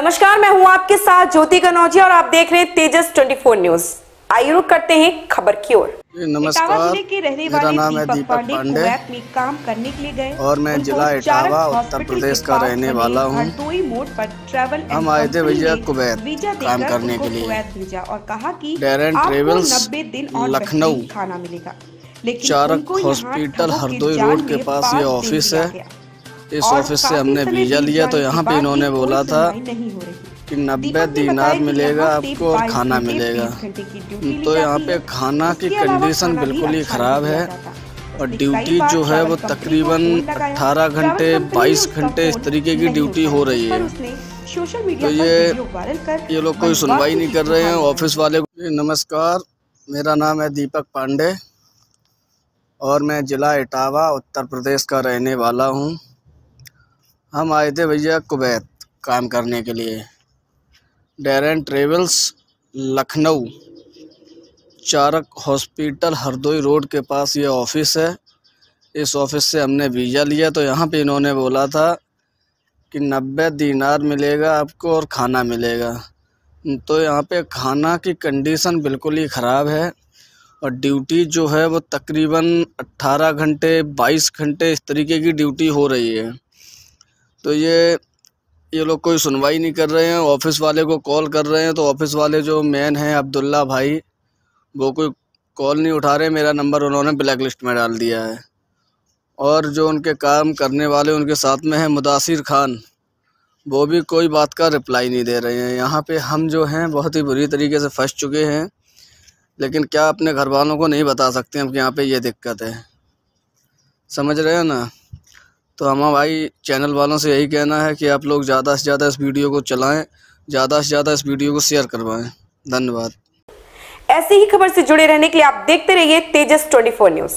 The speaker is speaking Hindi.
नमस्कार मैं हूँ आपके साथ ज्योति कनौजिया और आप देख रहे हैं तेजस 24 न्यूज़। आइए रुक करते हैं खबर की ओर। नमस्कार। ज़िले के रहने मेरा नाम है दीपक पांडे में काम करने के लिए गए। और मैं जिला इटावा, उत्तर प्रदेश का रहने वाला हूँ। हरदोई मोड़ पर ट्रैवल हम आए थे भैया कुवैत काम करने के लिए। भेजा और कहा कि डेरन ट्रेवल्स, 90 दिन और लखनऊ, खाना मिलेगा। लेकिन चारक हॉस्पिटल, हरदोई रोड के पास ये ऑफ़िस है। इस ऑफ़िस से हमने वीज़ा लिया तो यहाँ पे इन्होंने बोला था कि नब्बे दिनार मिलेगा आपको और खाना मिलेगा। 30 घंटे की ड्यूटी ली तो यहाँ पे खाना की कंडीशन बिल्कुल ही अच्छा खराब है और ड्यूटी जो है वो तकरीबन फ़ोन 18 घंटे ट्रैवल 22 घंटे इस तरीके की ड्यूटी हो रही है। तो ये ये लोग कोई सुनवाई नहीं कर रहे हैं ऑफ़िस वाले नमस्कार। मेरा नाम है दीपक पांडे और मैं ज़िला इटावा उत्तर प्रदेश का रहने वाला हूँ। हम आए थे भैया कुवैत काम करने के लिए। Darren travels, Lucknow. Charak hospital, Hardoi road के पास ये ऑफ़िस है। इस ऑफ़िस से हमने वीज़ा लिया तो यहाँ पे इन्होंने बोला था कि नब्बे दीनार मिलेगा आपको और खाना मिलेगा। तो यहाँ पे खाना की कंडीशन बिल्कुल ही ख़राब है और ड्यूटी जो है वो तकरीबन 18 घंटे 22 घंटे इस तरीके की ड्यूटी हो रही है। तो ये ये लोग कोई सुनवाई नहीं कर रहे हैं, ऑफ़िस वाले को कॉल कर रहे हैं तो ऑफ़िस वाले जो मैन हैं, अब्दुल्ला भाई, वो कोई कॉल नहीं उठा रहे, मेरा नंबर उन्होंने ब्लैक लिस्ट में डाल दिया है। और जो उनके काम करने वाले उनके साथ में हैं, मुदासिर खान, वो भी कोई बात का रिप्लाई नहीं दे रहे हैं। यहाँ पे हम जो हैं, बहुत ही बुरी तरीके से फंस चुके हैं, लेकिन क्या अपने घर वालों को नहीं बता सकते हम कि यहाँ पे ये दिक्कत है? समझ रहे हो ना? तो हम भाई चैनल वालों से यही कहना है कि आप लोग ज़्यादा से ज़्यादा इस वीडियो को चलाएँ, ज़्यादा से ज़्यादा इस वीडियो को शेयर करवाएँ। धन्यवाद। ऐसी ही खबर से जुड़े रहने के लिए आप देखते रहिए तेजस 24 न्यूज़।